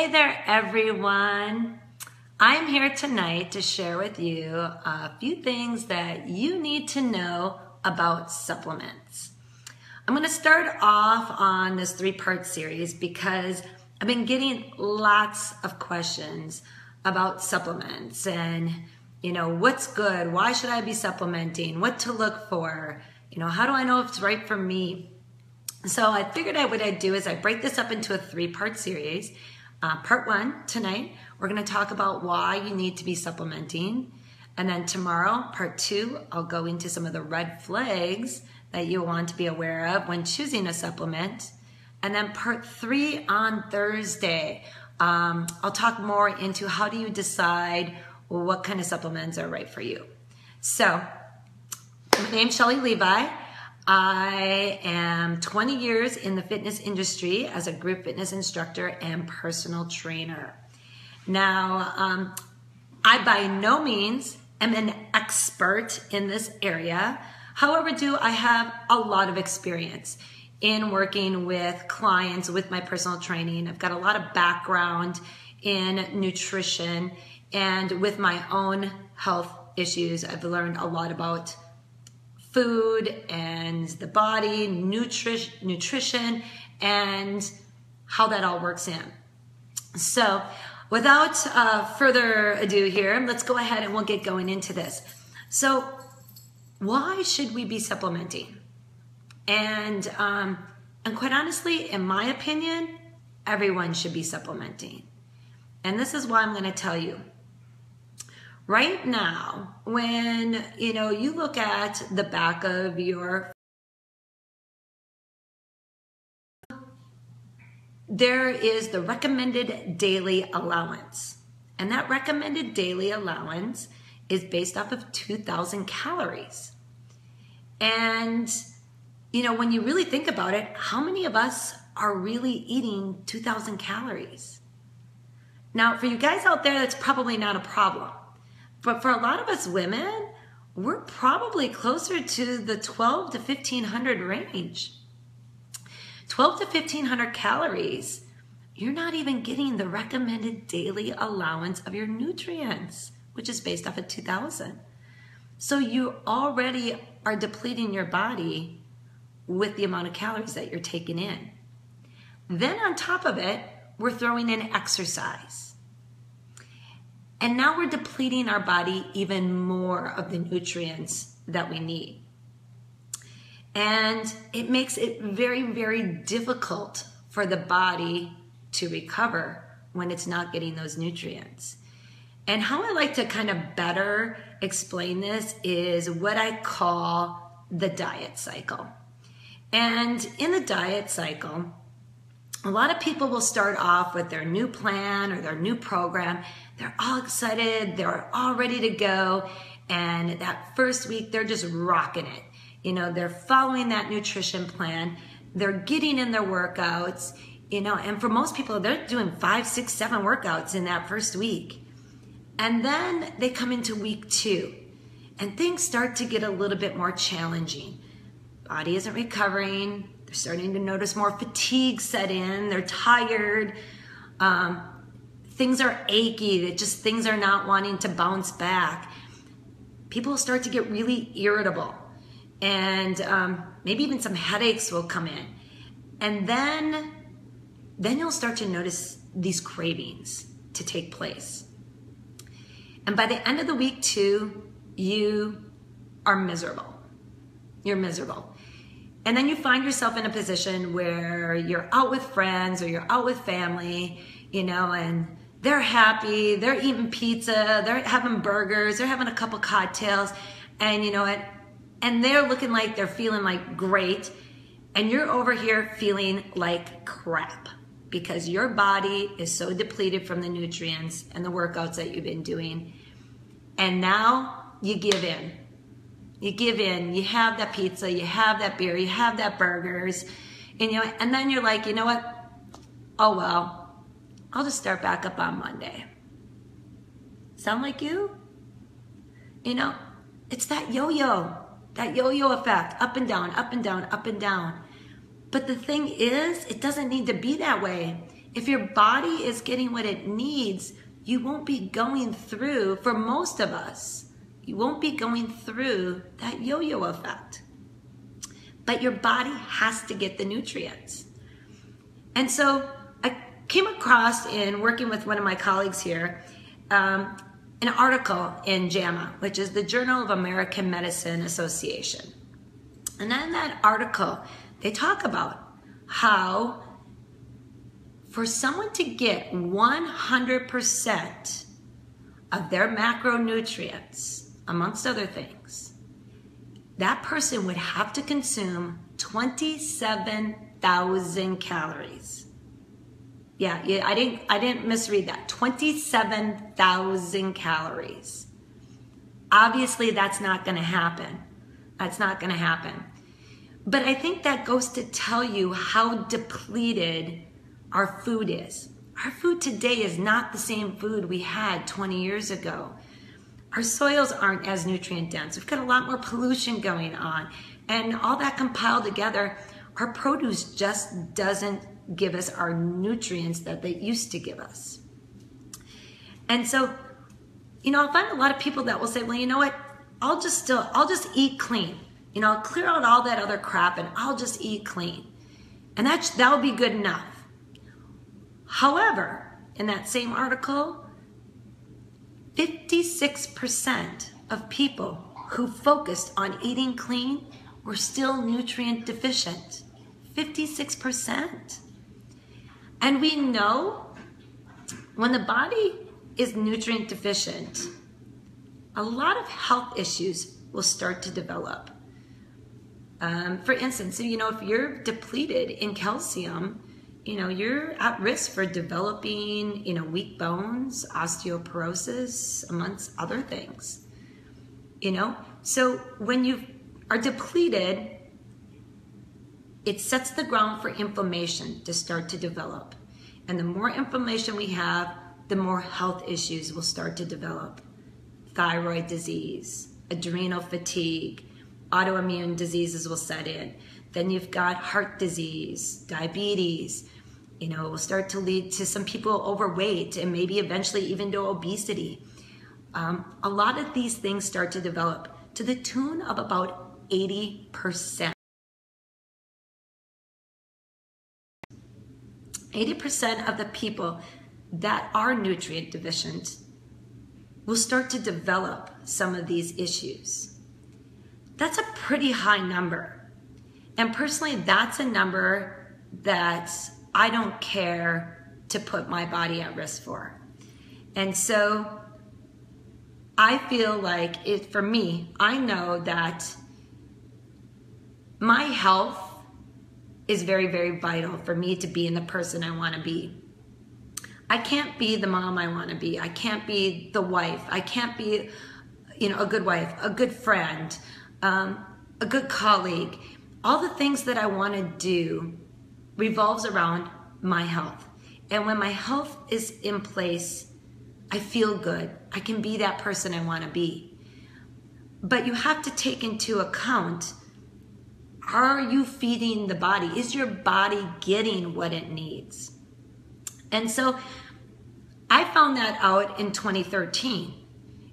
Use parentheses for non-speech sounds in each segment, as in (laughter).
Hey there, everyone. I'm here tonight to share with you a few things that you need to know about supplements. I'm going to start off on this three part series because I've been getting lots of questions about supplements and, you know, what's good? Why should I be supplementing? What to look for? You know, how do I know if it's right for me? So I figured out what I'd do is I break this up into a three part series. Uh, part one tonight, we're going to talk about why you need to be supplementing. And then tomorrow, part two, I'll go into some of the red flags that you want to be aware of when choosing a supplement. And then part three on Thursday, um, I'll talk more into how do you decide what kind of supplements are right for you. So, my name's Shelly Levi. I am 20 years in the fitness industry as a group fitness instructor and personal trainer. Now, um, I by no means am an expert in this area. However, do I have a lot of experience in working with clients with my personal training. I've got a lot of background in nutrition and with my own health issues. I've learned a lot about food and the body, nutrition, nutrition, and how that all works in. So, without uh, further ado, here, let's go ahead and we'll get going into this. So, why should we be supplementing? And um, and quite honestly, in my opinion, everyone should be supplementing. And this is why I'm going to tell you right now when you know you look at the back of your there is the recommended daily allowance. And that recommended daily allowance is based off of 2000 calories. And you know when you really think about it how many of us are really eating 2000 calories? Now for you guys out there that's probably not a problem but for a lot of us women, we're probably closer to the 12 to 1500 range. 12 to 1500 calories. You're not even getting the recommended daily allowance of your nutrients, which is based off of 2000. So you already are depleting your body with the amount of calories that you're taking in. Then on top of it, we're throwing in exercise. And now we're depleting our body even more of the nutrients that we need. And it makes it very, very difficult for the body to recover when it's not getting those nutrients. And how I like to kind of better explain this is what I call the diet cycle. And in the diet cycle, a lot of people will start off with their new plan or their new program. They're all excited, they're all ready to go. And that first week, they're just rocking it. You know, they're following that nutrition plan, they're getting in their workouts, you know, and for most people, they're doing five, six, seven workouts in that first week. And then they come into week two, and things start to get a little bit more challenging. Body isn't recovering, they're starting to notice more fatigue set in. They're tired. Um, things are achy. That just things are not wanting to bounce back. People start to get really irritable, and um, maybe even some headaches will come in. And then, then you'll start to notice these cravings to take place. And by the end of the week, too, you are miserable. You're miserable. And then you find yourself in a position where you're out with friends or you're out with family, you know, and they're happy, they're eating pizza, they're having burgers, they're having a couple cocktails, and you know what? And they're looking like they're feeling like great, and you're over here feeling like crap because your body is so depleted from the nutrients and the workouts that you've been doing. And now you give in you give in, you have that pizza, you have that beer, you have that burgers, and you know, and then you're like, you know what? Oh well, I'll just start back up on Monday. Sound like you? You know, it's that yo-yo, that yo-yo effect, up and down, up and down, up and down. But the thing is, it doesn't need to be that way. If your body is getting what it needs, you won't be going through, for most of us, you won't be going through that yo yo effect. But your body has to get the nutrients. And so I came across in working with one of my colleagues here um, an article in JAMA, which is the Journal of American Medicine Association. And in that article, they talk about how for someone to get 100% of their macronutrients, amongst other things, that person would have to consume 27,000 calories. Yeah, yeah, I didn't I didn't misread that. 27,000 calories. Obviously that's not going to happen. That's not going to happen. But I think that goes to tell you how depleted our food is. Our food today is not the same food we had 20 years ago. Our soils aren't as nutrient dense. We've got a lot more pollution going on. And all that compiled together, our produce just doesn't give us our nutrients that they used to give us. And so, you know, I find a lot of people that will say, well, you know what? I'll just still, I'll just eat clean. You know, I'll clear out all that other crap and I'll just eat clean. And that, that'll be good enough. However, in that same article, 56% of people who focused on eating clean were still nutrient deficient. 56%. And we know when the body is nutrient deficient, a lot of health issues will start to develop. Um, for instance, you know, if you're depleted in calcium, you know, you're at risk for developing, you know, weak bones, osteoporosis, amongst other things. You know, so when you are depleted, it sets the ground for inflammation to start to develop. And the more inflammation we have, the more health issues will start to develop. Thyroid disease, adrenal fatigue, autoimmune diseases will set in. Then you've got heart disease, diabetes. You know, it will start to lead to some people overweight and maybe eventually even to obesity. Um, a lot of these things start to develop to the tune of about 80%. 80% of the people that are nutrient deficient will start to develop some of these issues. That's a pretty high number. And personally, that's a number that I don't care to put my body at risk for. And so I feel like it for me, I know that my health is very, very vital for me to be in the person I want to be. I can't be the mom I want to be. I can't be the wife. I can't be, you know, a good wife, a good friend, um, a good colleague. All the things that I want to do revolves around my health. And when my health is in place, I feel good. I can be that person I want to be. But you have to take into account are you feeding the body? Is your body getting what it needs? And so I found that out in 2013,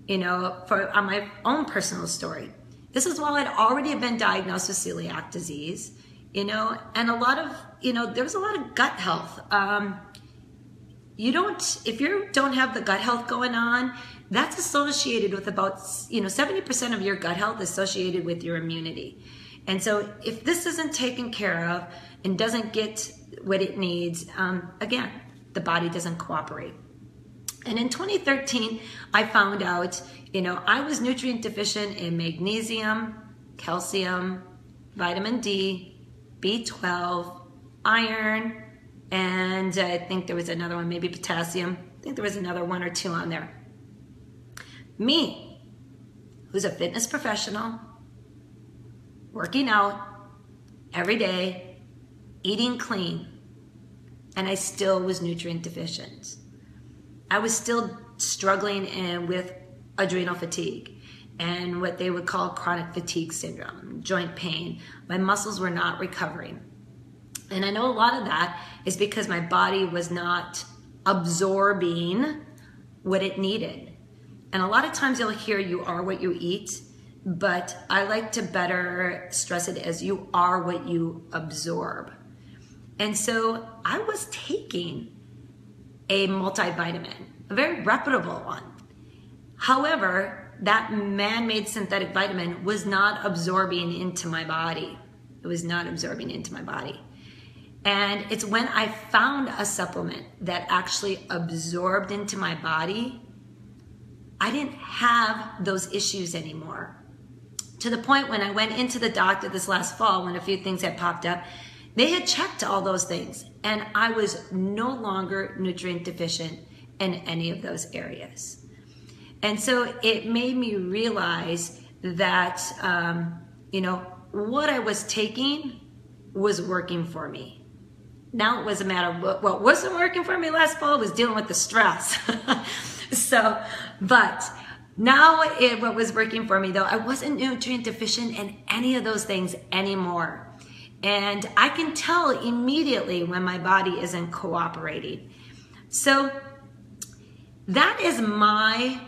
you know, for on my own personal story. This is while I'd already been diagnosed with celiac disease, you know, and a lot of, you know, there was a lot of gut health. Um, you don't, if you don't have the gut health going on, that's associated with about, you know, 70% of your gut health associated with your immunity. And so if this isn't taken care of and doesn't get what it needs, um, again, the body doesn't cooperate. And in 2013, I found out, you know, I was nutrient deficient in magnesium, calcium, vitamin D, B12, iron, and I think there was another one, maybe potassium. I think there was another one or two on there. Me, who's a fitness professional, working out every day, eating clean, and I still was nutrient deficient. I was still struggling in, with adrenal fatigue and what they would call chronic fatigue syndrome, joint pain. My muscles were not recovering. And I know a lot of that is because my body was not absorbing what it needed. And a lot of times you'll hear you are what you eat, but I like to better stress it as you are what you absorb. And so I was taking a multivitamin, a very reputable one. However, that man made synthetic vitamin was not absorbing into my body. It was not absorbing into my body. And it's when I found a supplement that actually absorbed into my body, I didn't have those issues anymore. To the point when I went into the doctor this last fall, when a few things had popped up, they had checked all those things, and I was no longer nutrient deficient in any of those areas. And so it made me realize that, um, you know, what I was taking was working for me. Now it was a matter of what, wasn't working for me last fall was dealing with the stress. (laughs) so, but now it, what was working for me though, I wasn't nutrient deficient in any of those things anymore. And I can tell immediately when my body isn't cooperating. So that is my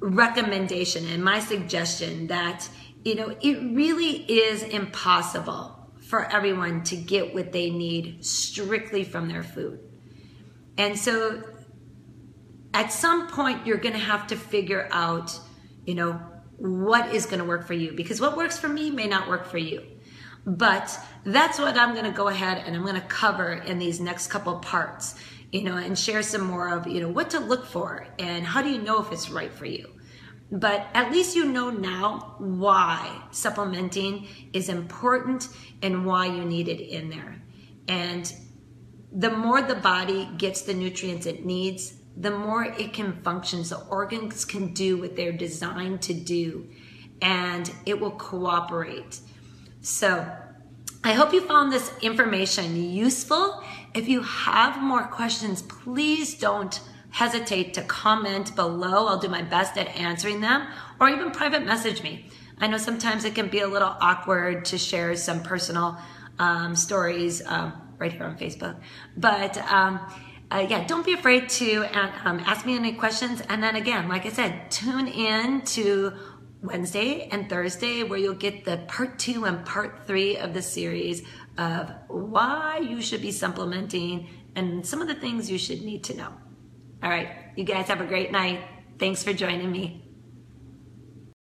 recommendation and my suggestion that, you know, it really is impossible for everyone to get what they need strictly from their food. And so at some point, you're going to have to figure out, you know, what is going to work for you because what works for me may not work for you. But that's what I'm going to go ahead and I'm going to cover in these next couple parts, you know, and share some more of, you know, what to look for and how do you know if it's right for you. But at least you know now why supplementing is important and why you need it in there. And the more the body gets the nutrients it needs, the more it can function. So organs can do what they're designed to do and it will cooperate. So I hope you found this information useful. If you have more questions, please don't hesitate to comment below. I'll do my best at answering them or even private message me. I know sometimes it can be a little awkward to share some personal um, stories um, right here on Facebook. But um, uh, yeah, don't be afraid to uh, ask me any questions. And then again, like I said, tune in to Wednesday and Thursday, where you'll get the part two and part three of the series of why you should be supplementing and some of the things you should need to know. All right, you guys have a great night. Thanks for joining me.